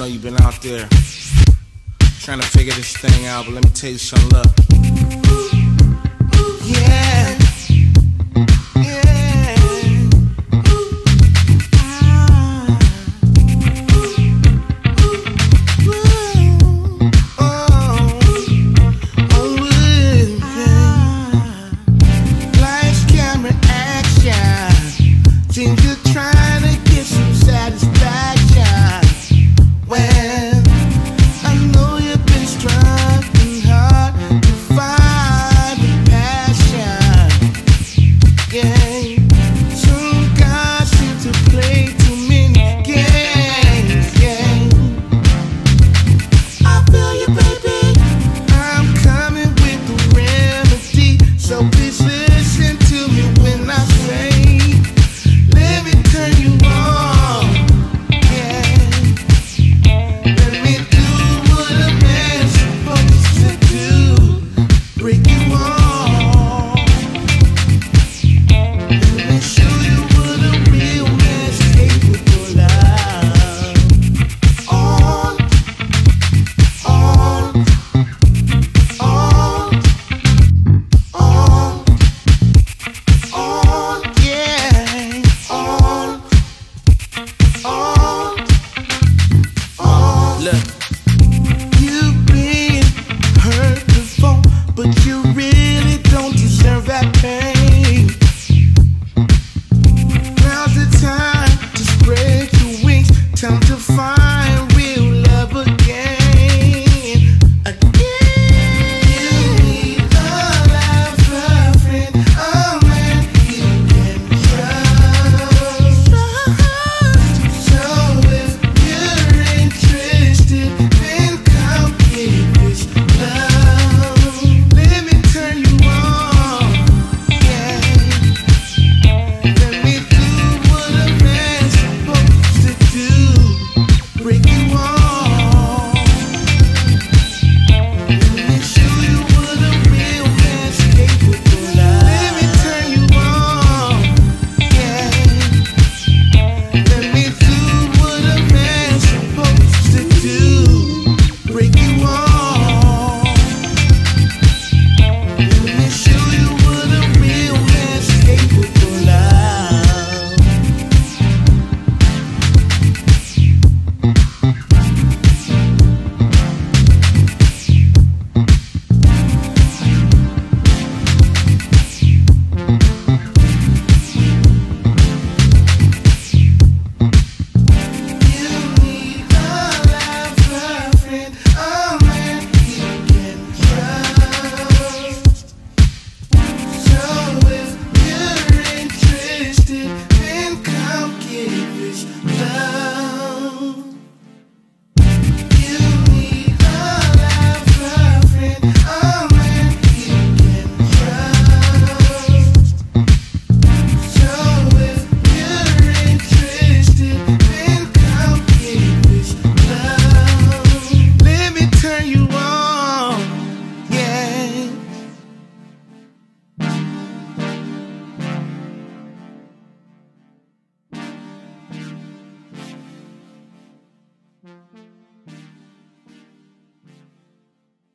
know you've been out there trying to figure this thing out, but let me tell you something. Look. Look.